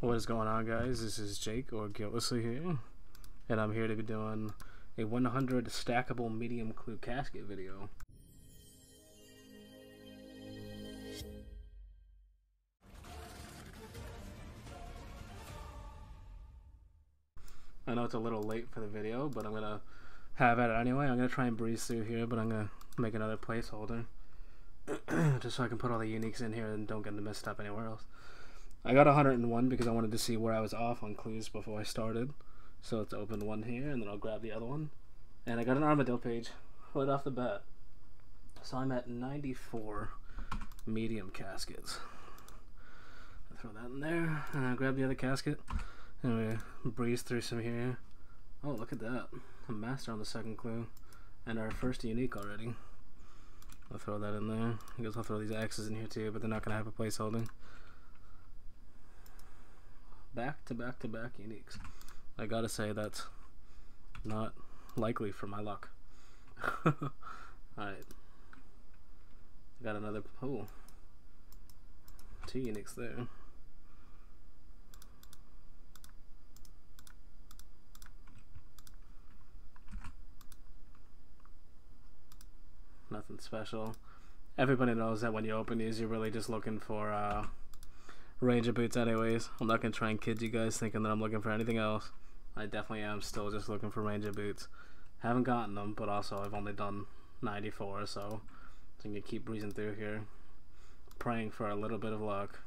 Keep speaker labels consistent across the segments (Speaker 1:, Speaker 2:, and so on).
Speaker 1: What is going on, guys? This is Jake or Guiltlessly here, and I'm here to be doing a 100 stackable medium clue casket video. I know it's a little late for the video, but I'm gonna have at it anyway. I'm gonna try and breeze through here, but I'm gonna make another placeholder just so I can put all the uniques in here and don't get them messed up anywhere else. I got 101 because I wanted to see where I was off on clues before I started. So let's open one here and then I'll grab the other one. And I got an Armadyl page right off the bat. So I'm at 94 medium caskets. i throw that in there and I'll grab the other casket and we breeze through some here. Oh, look at that. A master on the second clue. And our first unique already. I'll throw that in there. I guess I'll throw these X's in here too, but they're not going to have a placeholder back to back to back uniques. I gotta say that's not likely for my luck. Alright. Got another oh two uniques there. Nothing special. Everybody knows that when you open these, you're really just looking for uh, Ranger boots anyways. I'm not going to try and kid you guys thinking that I'm looking for anything else. I definitely am still just looking for Ranger boots. Haven't gotten them, but also I've only done 94, so I'm going to keep breezing through here. Praying for a little bit of luck.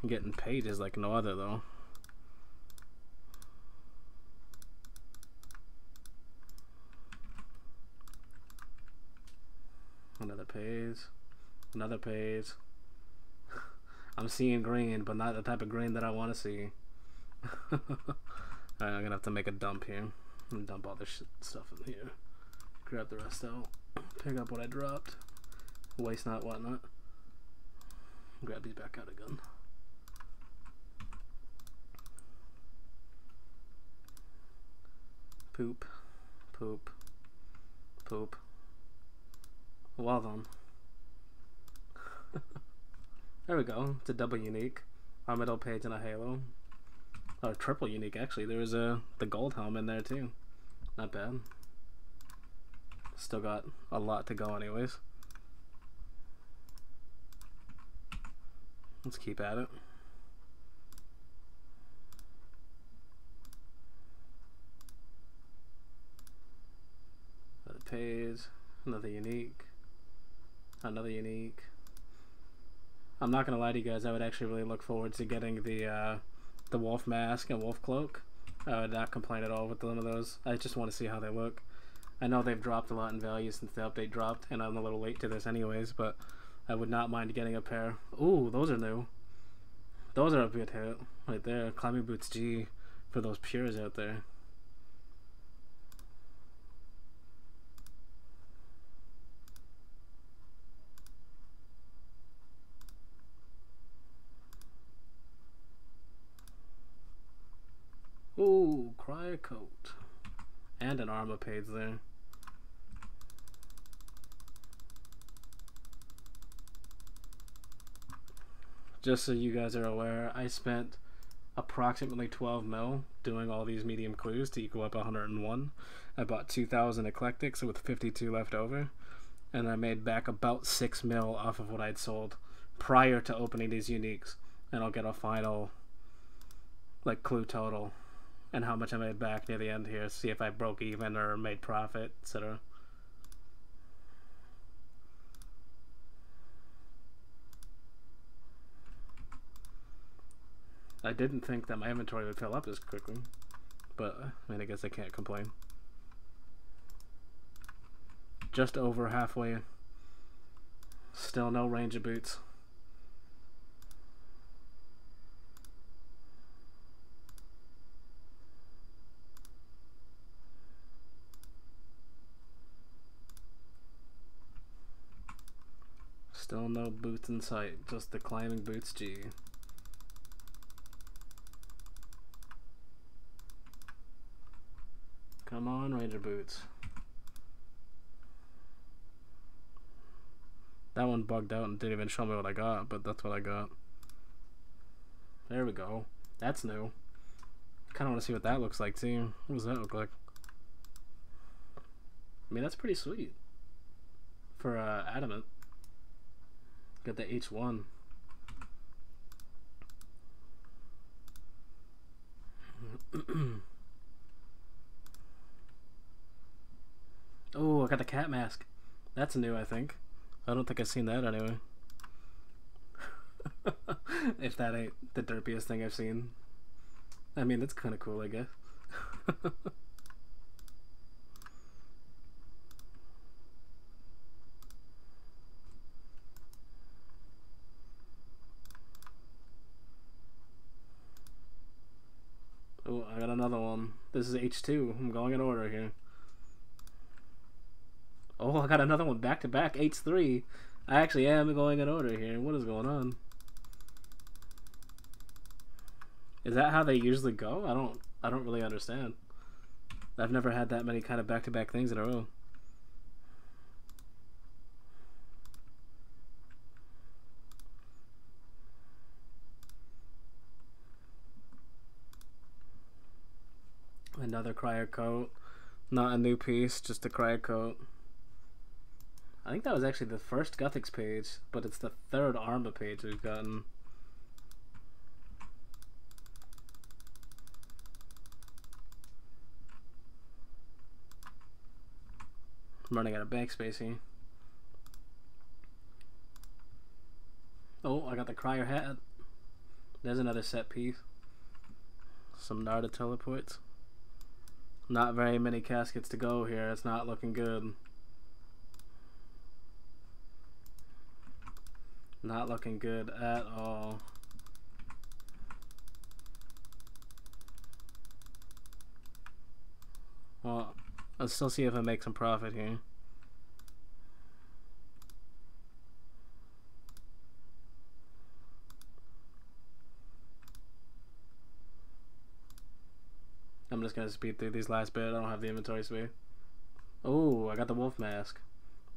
Speaker 1: I'm getting pages like no other though. Another page. Another page. I'm seeing green, but not the type of green that I want to see. Alright, I'm gonna have to make a dump here. And dump all this stuff in here. Grab the rest out. Pick up what I dropped. Waste not, whatnot. Grab these back out again. Poop. Poop. Poop. Well done. There we go. It's a double unique. Armadyl page and a halo. Or triple unique actually. There was a the gold helm in there too. Not bad. Still got a lot to go anyways. Let's keep at it. Another page, another unique, another unique. I'm not gonna lie to you guys. I would actually really look forward to getting the uh, the wolf mask and wolf cloak. I would not complain at all with one of those. I just want to see how they look. I know they've dropped a lot in value since the update dropped, and I'm a little late to this anyways. But I would not mind getting a pair. Ooh, those are new. Those are a good hit right there. Climbing boots G for those pures out there. Ooh, crier coat. And an armor page there. Just so you guys are aware, I spent approximately 12 mil doing all these medium clues to equal up 101. I bought 2,000 eclectics with 52 left over, and I made back about 6 mil off of what I'd sold prior to opening these uniques, and I'll get a final like clue total and how much I made back near the end here, see if I broke even or made profit, etc. I didn't think that my inventory would fill up this quickly, but I mean, I guess I can't complain. Just over halfway. Still no ranger boots. Still no boots in sight, just the climbing boots G. Come on, Ranger Boots. That one bugged out and didn't even show me what I got, but that's what I got. There we go. That's new. Kind of want to see what that looks like too. What does that look like? I mean, that's pretty sweet for uh, Adamant. Got the H1. oh, I got the cat mask. That's new, I think. I don't think I've seen that anyway. if that ain't the derpiest thing I've seen. I mean, that's kind of cool, I guess. oh, I got another one. This is H2. I'm going in order here. Oh, I got another one back to back. H3. I actually am going in order here. What is going on? Is that how they usually go? I don't I don't really understand. I've never had that many kind of back-to-back -back things in a row. Another crier coat. Not a new piece, just a crier coat. I think that was actually the first Guthix page, but it's the third Arma page we've gotten. I'm running out of backspace here. Oh, I got the crier hat. There's another set piece. Some Nardah teleports. Not very many caskets to go here. It's not looking good. Not looking good at all. Well, Let's still see if I make some profit here. Just gonna speed through these last bit. I don't have the inventory speed. Oh, I got the wolf mask.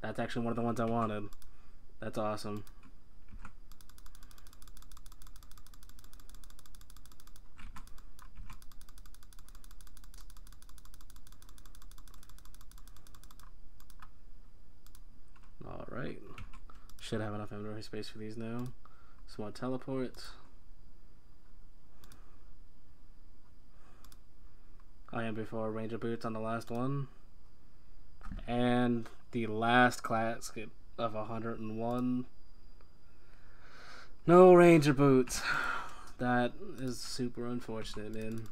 Speaker 1: That's actually one of the ones I wanted. That's awesome. Alright. Should have enough inventory space for these now. Some more teleports. I am before Ranger Boots on the last one. And the last class of 101. No Ranger Boots. That is super unfortunate, man.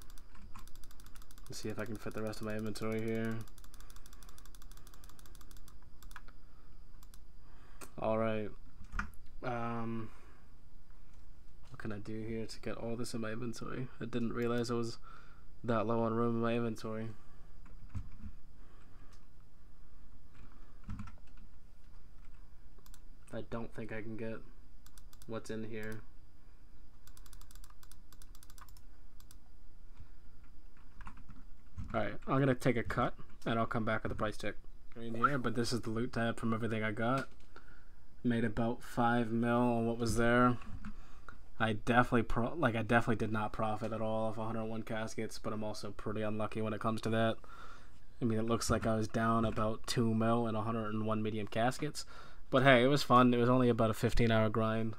Speaker 1: Let's see if I can fit the rest of my inventory here. Alright. Um, what can I do here to get all this in my inventory? I didn't realize I was that low on room in my inventory. I don't think I can get what's in here. Alright, I'm gonna take a cut and I'll come back with the price check in here, but this is the loot tab from everything I got made about five mil on what was there. I definitely pro like I definitely did not profit at all off 101 caskets, but I'm also pretty unlucky when it comes to that. I mean, it looks like I was down about two mil and 101 medium caskets, but hey, it was fun. It was only about a 15 hour grind.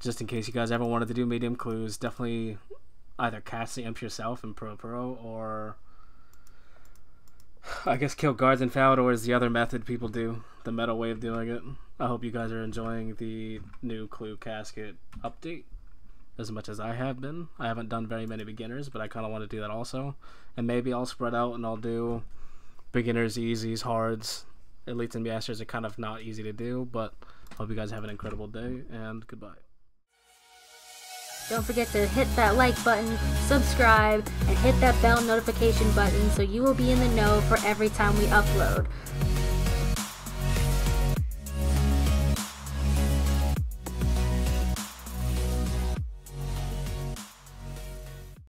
Speaker 1: Just in case you guys ever wanted to do medium clues, definitely either cast the imp yourself in Puro-Puro or I guess kill guards and Falador is the other method people do, the metal way of doing it. I hope you guys are enjoying the new Clue Casket update as much as I have been. I haven't done very many beginners, but I kind of want to do that also. And maybe I'll spread out and I'll do beginners, easies, hards. Elites and masters are kind of not easy to do, but hope you guys have an incredible day and goodbye.
Speaker 2: Don't forget to hit that like button, subscribe, and hit that bell notification button so you will be in the know for every time we upload.